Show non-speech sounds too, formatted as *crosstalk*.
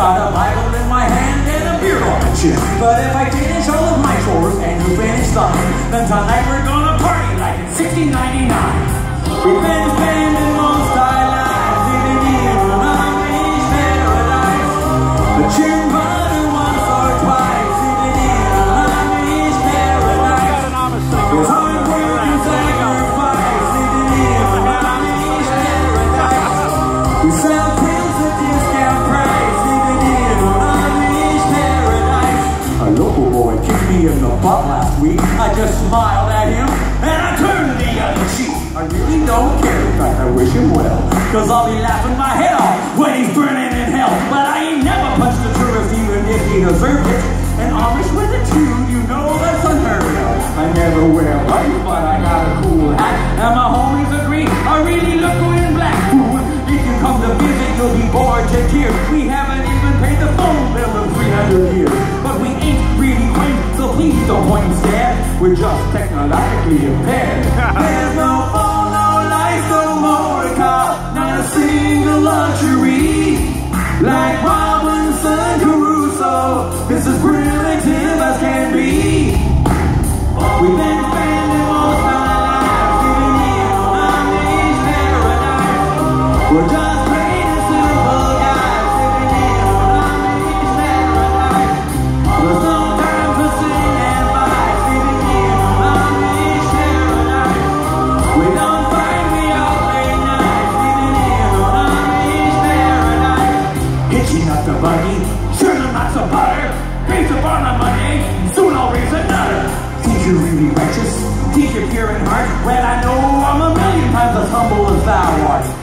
got a Bible in my hand and a beard on my chin. But if I finish all of my chores and you finish thine, then tonight we're gonna party like it's 1699. We've been spending most our lives living in an Amish paradise. The tune butter once or twice, living in an Amish paradise. With sacrifice, living in an Amish paradise. We sell butt last week. I just smiled at him and I turned the other cheek. I really don't care, I wish him well. Cause I'll be laughing my head off when he's burning in hell. But I ain't never punched a tourist even if he deserved it. And Amish with a tune, you know that's unheard of. I never wear white, but I got a cool hat. And my homies agree, I really look good in black. If you come to visit, you'll be bored to tears. We haven't We're just technologically impaired. *laughs* There's no phone, no lights, no motor car, not a single luxury. You're righteous? Think you're pure in heart? Well, I know I'm a million times as humble as thou art.